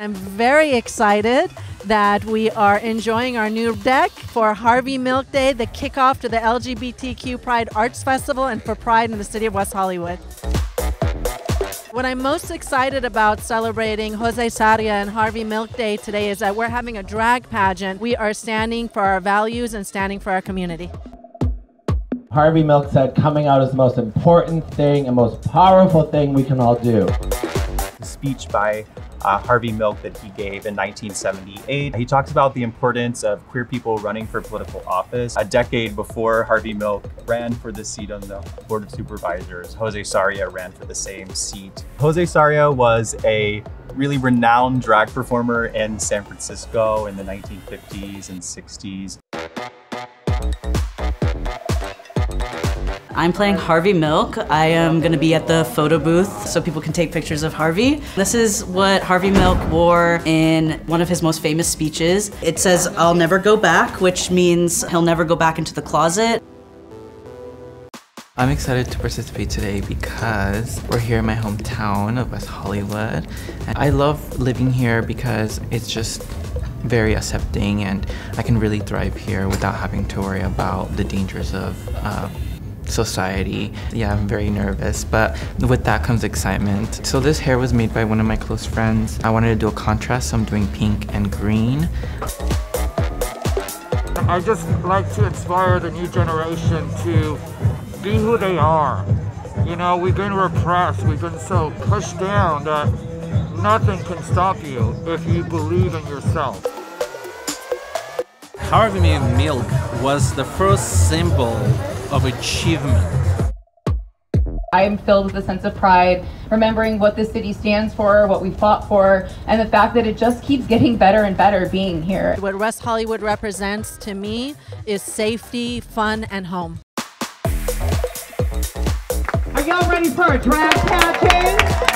I'm very excited that we are enjoying our new deck for Harvey Milk Day, the kickoff to the LGBTQ Pride Arts Festival, and for Pride in the city of West Hollywood. What I'm most excited about celebrating Jose Sarria and Harvey Milk Day today is that we're having a drag pageant. We are standing for our values and standing for our community. Harvey Milk said coming out is the most important thing and most powerful thing we can all do. The speech by uh, Harvey Milk that he gave in 1978. He talks about the importance of queer people running for political office. A decade before Harvey Milk ran for the seat on the Board of Supervisors, Jose Sarria ran for the same seat. Jose Sarria was a really renowned drag performer in San Francisco in the 1950s and 60s. I'm playing Harvey Milk. I am going to be at the photo booth so people can take pictures of Harvey. This is what Harvey Milk wore in one of his most famous speeches. It says, I'll never go back, which means he'll never go back into the closet. I'm excited to participate today because we're here in my hometown of West Hollywood. And I love living here because it's just very accepting and I can really thrive here without having to worry about the dangers of uh, society. Yeah, I'm very nervous, but with that comes excitement. So this hair was made by one of my close friends. I wanted to do a contrast, so I'm doing pink and green. I just like to inspire the new generation to be who they are. You know, we've been repressed, we've been so pushed down that nothing can stop you if you believe in yourself. Harvey Milk was the first symbol of achievement. I am filled with a sense of pride, remembering what this city stands for, what we fought for, and the fact that it just keeps getting better and better being here. What West Hollywood represents to me is safety, fun, and home. Are y'all ready for a drag pageant?